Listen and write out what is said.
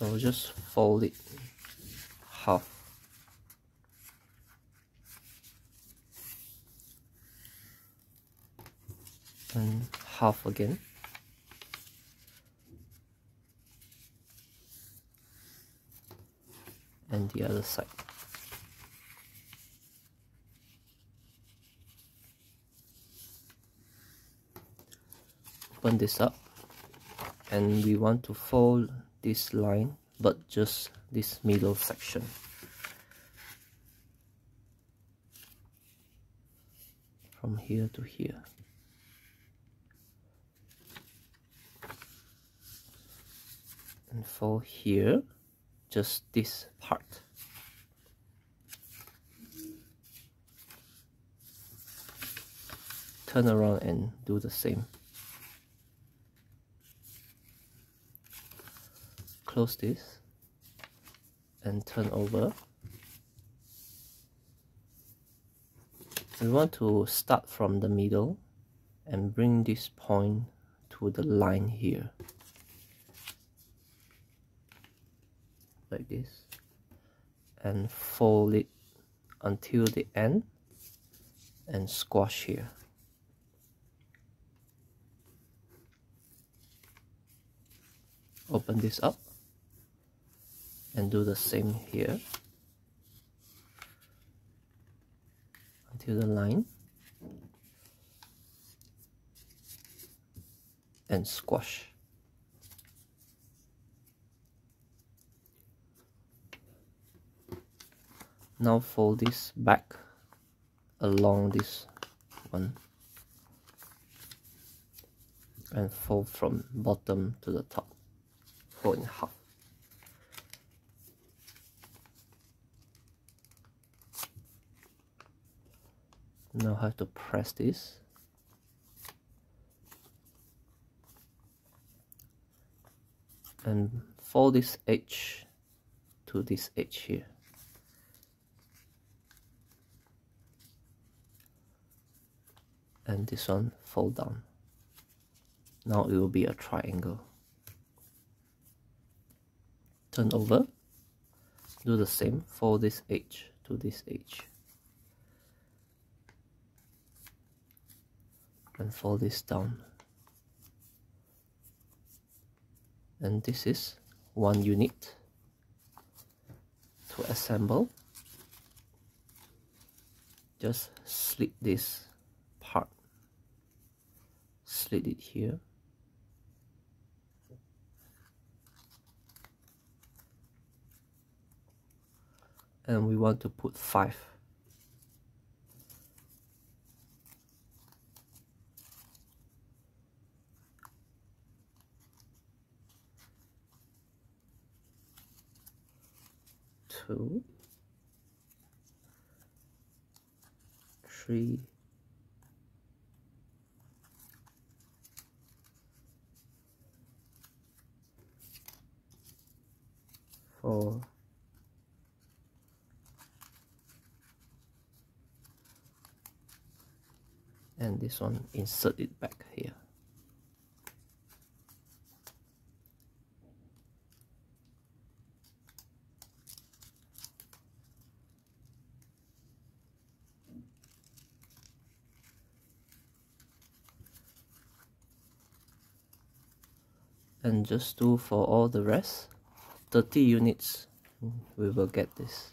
so just fold it half. And half again. And the other side. Open this up. And we want to fold this line but just this middle section. From here to here. And for here just this part. Turn around and do the same close this and turn over. We want to start from the middle and bring this point to the line here. Like this. And fold it until the end and squash here. Open this up and do the same here. Until the line. And squash. Now fold this back along this one. And fold from bottom to the top. Fold in half now have to press this. And fold this edge to this edge here. And this one fold down. Now it will be a triangle. Turn over. Do the same. Fold this edge to this edge and fold this down. And this is one unit to assemble. Just slit this part. Slit it here. And we want to put five two, three, four, and this one insert it back here and just do for all the rest. 30 units we will get this